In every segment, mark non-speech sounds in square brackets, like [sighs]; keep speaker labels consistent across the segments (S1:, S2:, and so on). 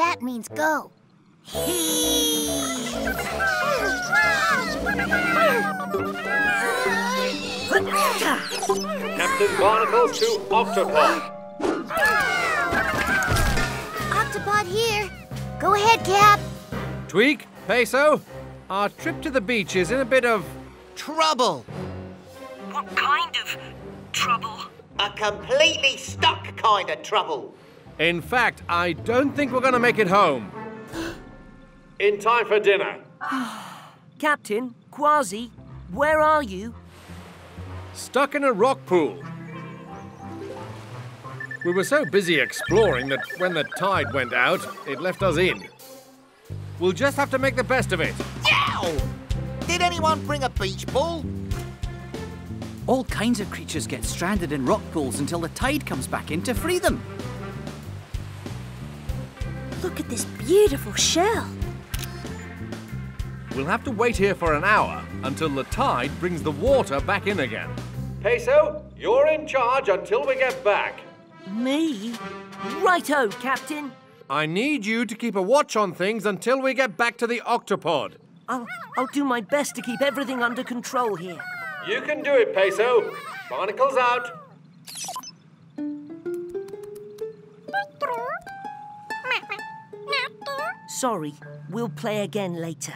S1: that means go.
S2: Captain Barnacle to Octopod.
S1: Octopod here. Go ahead, Cap.
S3: Tweak, Peso, our trip to the beach is in a bit of
S4: Trouble.
S5: What kind of trouble?
S4: A completely stuck kind of trouble.
S3: In fact, I don't think we're going to make it home.
S2: In time for dinner. [sighs]
S5: Captain, Kwazii, where are you?
S3: Stuck in a rock pool. We were so busy exploring that when the tide went out, it left us in. We'll just have to make the best of it.
S4: Yow! Did anyone bring a beach ball?
S6: All kinds of creatures get stranded in rock pools until the tide comes back in to free them.
S1: Look at this beautiful shell.
S3: We'll have to wait here for an hour until the tide brings the water back in again.
S2: Peso, you're in charge until we get back.
S5: Me? Righto, Captain.
S3: I need you to keep a watch on things until we get back to the octopod.
S5: I'll, I'll do my best to keep everything under control here.
S2: You can do it, Peso. Barnacles out.
S5: Sorry, we'll play again later.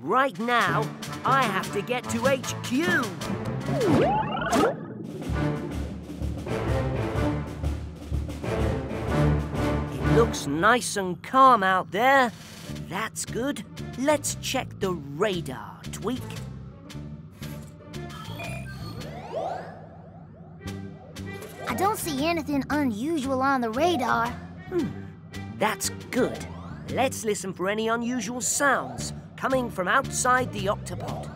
S5: Right now, I have to get to HQ. It looks nice and calm out there. That's good. Let's check the radar, Tweak.
S1: I don't see anything unusual on the radar. Hmm.
S5: That's good. Let's listen for any unusual sounds coming from outside the octopod.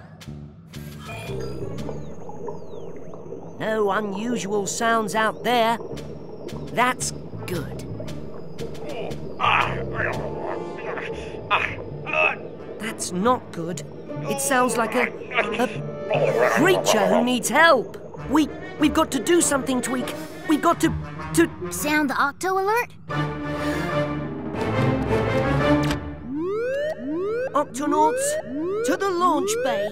S5: No unusual sounds out there. That's good. That's not good. It sounds like a, a creature who needs help. We we've got to do something, Tweak. We've got to to
S1: Sound the octo alert?
S5: Octonauts to the launch bay.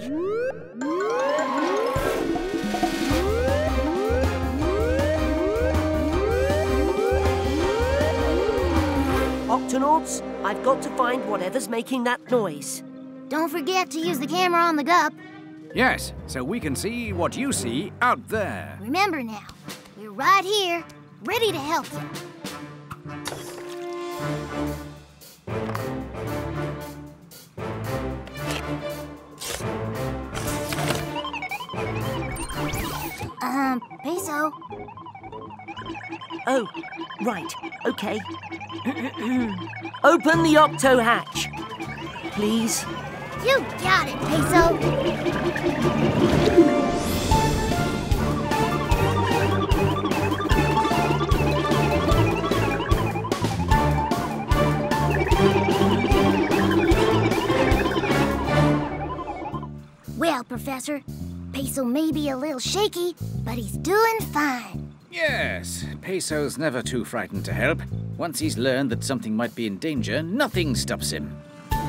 S5: Octonauts, I've got to find whatever's making that noise.
S1: Don't forget to use the camera on the gup.
S6: Yes, so we can see what you see out there.
S1: Remember now, we're right here, ready to help you. Um, Peso,
S5: Oh, right, okay. [clears throat] Open the octo hatch. Please.
S1: you got it, Peso. Well, Professor, Peso may be a little shaky, but he's doing fine.
S6: Yes, Peso's never too frightened to help. Once he's learned that something might be in danger, nothing stops him.
S5: It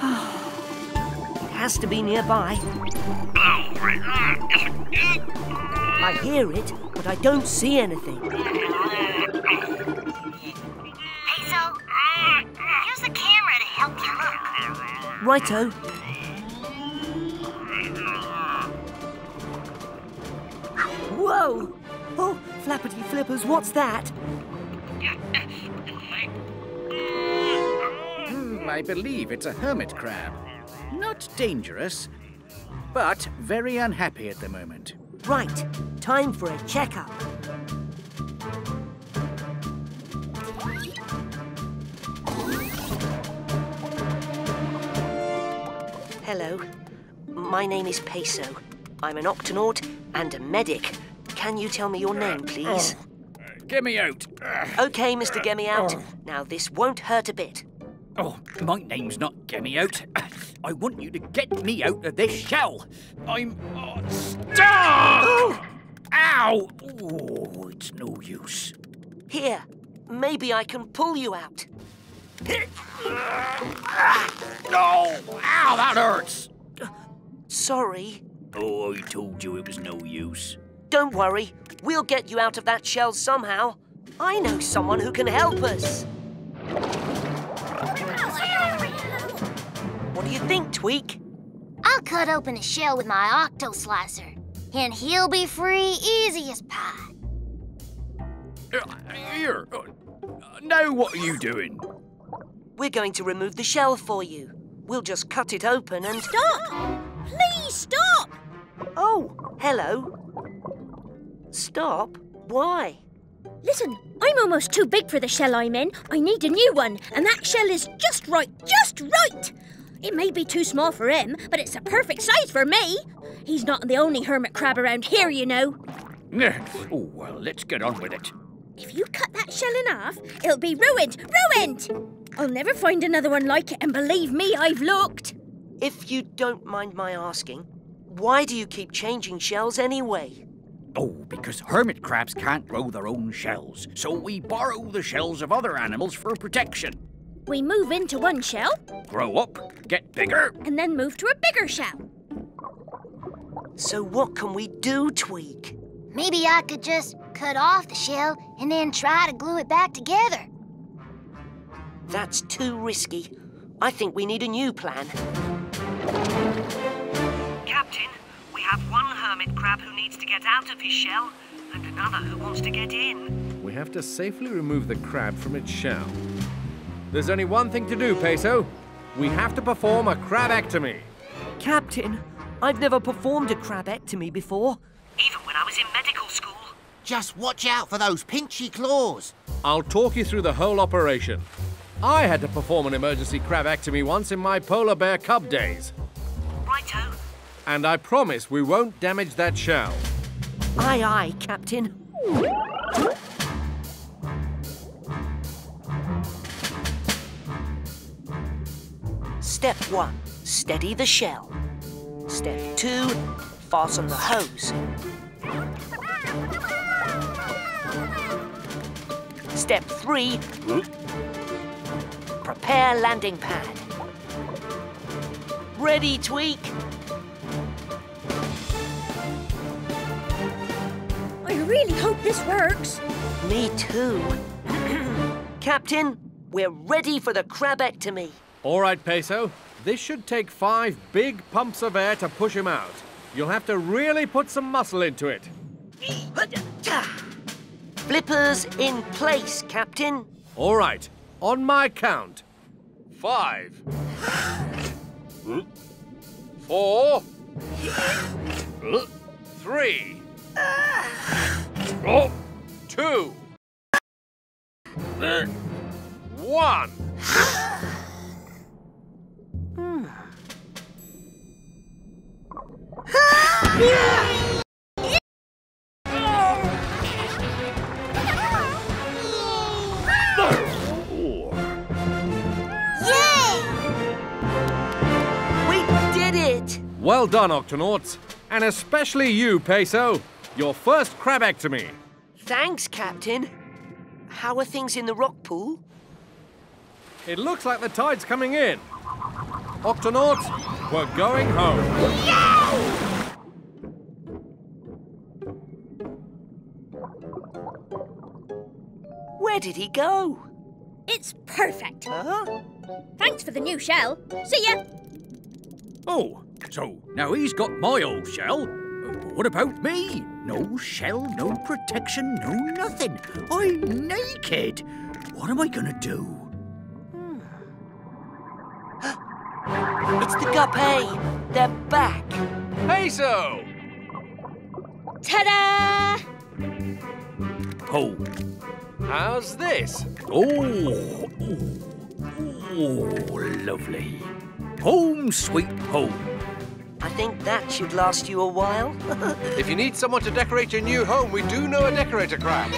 S5: [gasps] has to be nearby. I hear it, but I don't see anything. Righto. Whoa! Oh, flappity flippers, what's that?
S6: Hmm, I believe it's a hermit crab. Not dangerous, but very unhappy at the moment.
S5: Right, time for a checkup. Hello, my name is Peso. I'm an octonaut and a medic. Can you tell me your name, please?
S6: Get me out.
S5: Okay, Mr. Get Me Out. Now, this won't hurt a bit.
S6: Oh, my name's not Get Me Out. I want you to get me out of this shell. I'm uh, stuck. Ow! Oh, it's no use.
S5: Here, maybe I can pull you out.
S6: No! Ow, that hurts!
S5: Sorry.
S6: Oh, I told you it was no use.
S5: Don't worry. We'll get you out of that shell somehow. I know someone who can help us. What do you think, Tweak?
S1: I'll cut open a shell with my octo slicer, and he'll be free easy as pie.
S6: Uh, here. Uh, now what are you doing?
S5: We're going to remove the shell for you. We'll just cut it open and...
S7: Stop! Please stop!
S5: Oh, hello. Stop? Why?
S7: Listen, I'm almost too big for the shell I'm in. I need a new one, and that shell is just right, just right! It may be too small for him, but it's a perfect size for me. He's not the only hermit crab around here, you know.
S6: Oh, well, let's get on with it.
S7: If you cut that shell in half, it'll be ruined, ruined! I'll never find another one like it, and believe me, I've looked.
S5: If you don't mind my asking, why do you keep changing shells anyway?
S6: Oh, because hermit crabs can't grow their own shells, so we borrow the shells of other animals for protection.
S7: We move into one shell,
S6: Grow up, get bigger.
S7: and then move to a bigger shell.
S5: So what can we do, Tweak?
S1: Maybe I could just cut off the shell and then try to glue it back together.
S5: That's too risky. I think we need a new plan. Captain, we have one hermit crab who needs to get out of his shell and another who wants to get in.
S3: We have to safely remove the crab from its shell. There's only one thing to do, Peso. We have to perform a crabectomy.
S5: Captain, I've never performed a crabectomy before.
S8: Even when I was in medical school.
S4: Just watch out for those pinchy claws.
S3: I'll talk you through the whole operation. I had to perform an emergency crabectomy once in my polar bear cub days.
S8: Righto.
S3: And I promise we won't damage that shell.
S5: Aye, aye, Captain. Step one, steady the shell. Step two, fasten the hose. Step three, prepare landing pad. Ready, Tweak?
S7: I really hope this works.
S5: Me too. [clears throat] Captain, we're ready for the crabectomy.
S3: All right, Peso. This should take five big pumps of air to push him out. You'll have to really put some muscle into it.
S5: Flippers in place, Captain.
S3: All right, on my count. Five. Four. Three. Two. One.
S1: Yay!
S3: Well done, Octonauts. And especially you, Peso. Your first crabectomy.
S5: Thanks, Captain. How are things in the rock pool?
S3: It looks like the tide's coming in. Octonauts, we're going home.
S5: Where did he go?
S7: It's perfect.
S5: Huh?
S7: Thanks for the new shell. See ya.
S6: Oh, so now he's got my old shell. Uh, What about me? No shell, no protection, no nothing. I'm naked. What am I gonna do?
S5: It's the Guppy. They're back.
S3: Hey, so.
S7: Ta-da!
S6: Oh,
S3: How's this?
S6: oh, oh, lovely. Home sweet home.
S5: I think that should last you a while. [laughs]
S3: If you need someone to decorate your new home, we do know a decorator crab.